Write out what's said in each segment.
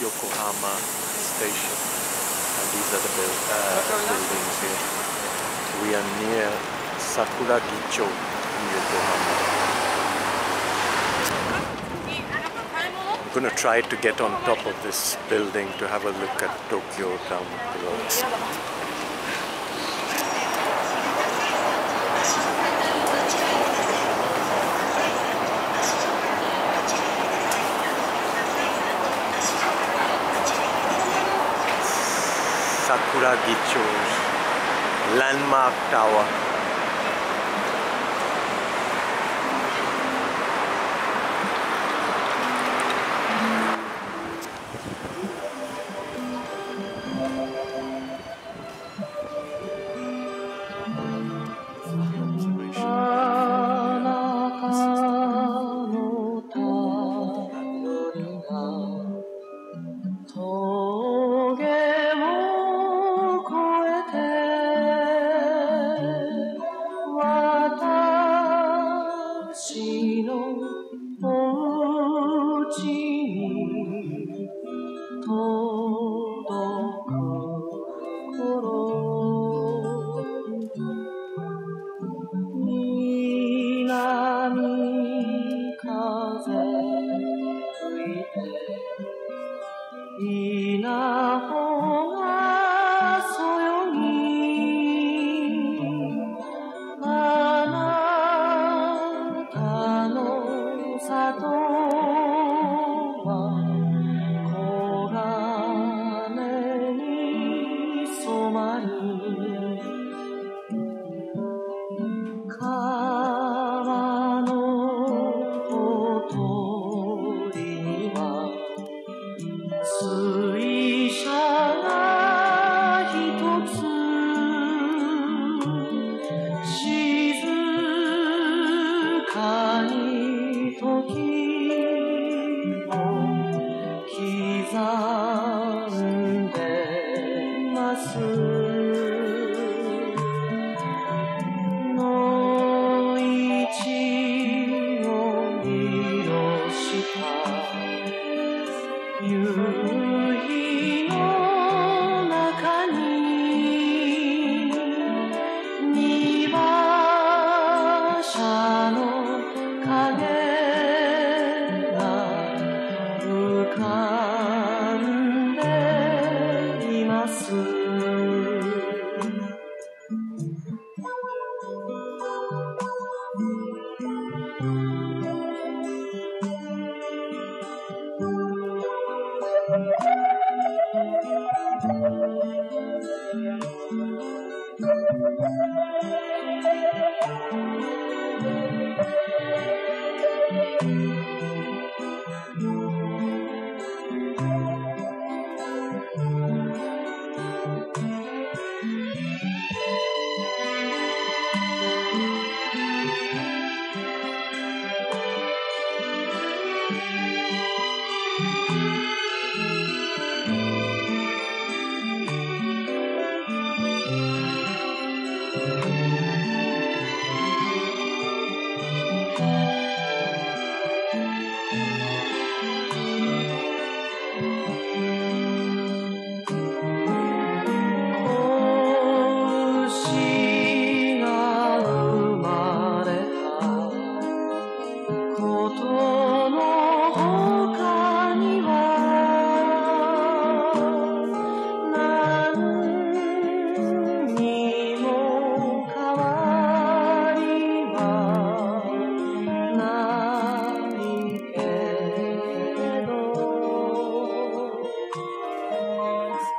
Yokohama Station. And these are the build, uh, buildings here. We are near Sakuragicho in Yokohama. I'm going to try to get on top of this building to have a look at Tokyo down below. Sakuragicho's landmark tower.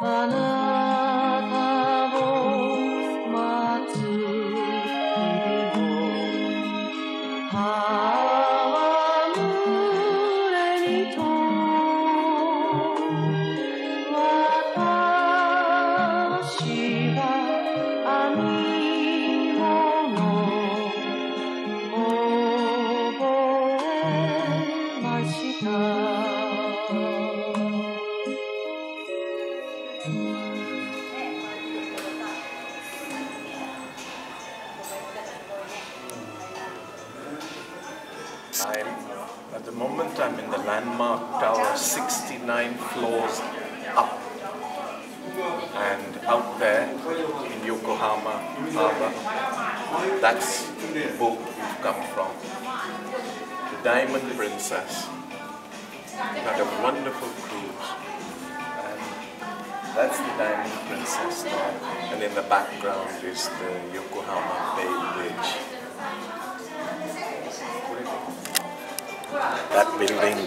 on a I'm at the moment I'm in the landmark tower, 69 floors up. And out there in Yokohama Harbor, that's the boat we've come from. The Diamond Princess. We had a wonderful cruise. And that's the Diamond Princess there. And in the background is the Yokohama Bay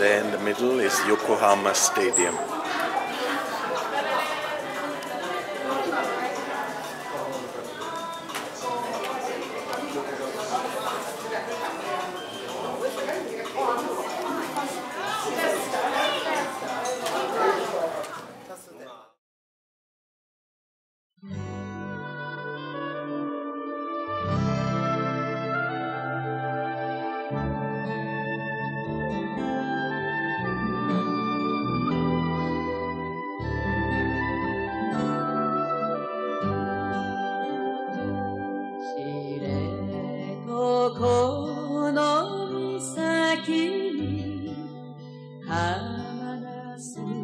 there in the middle is Yokohama Stadium. coração.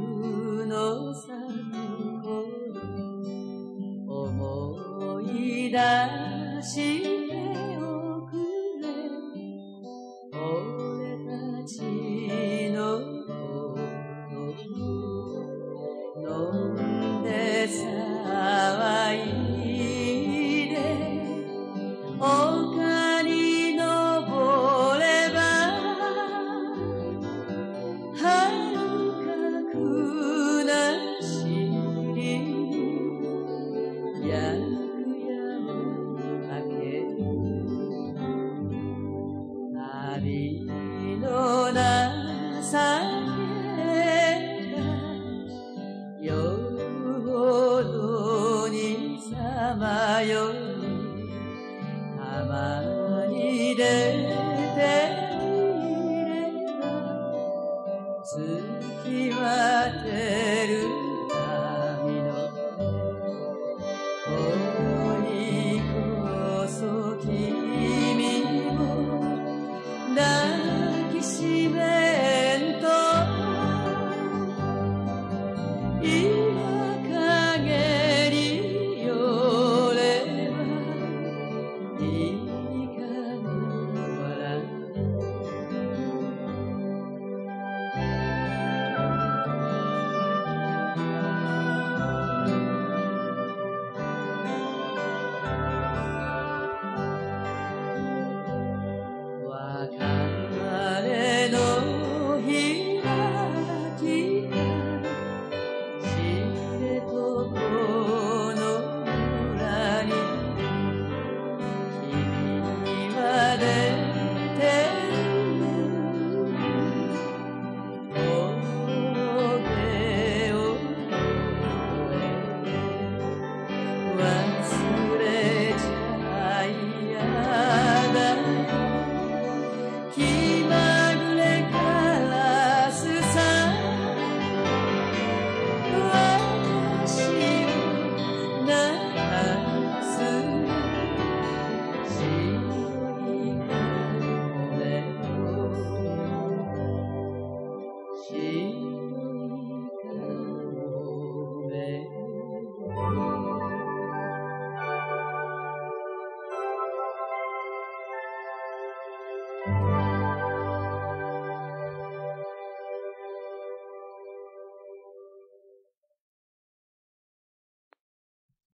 남아요. 가만히래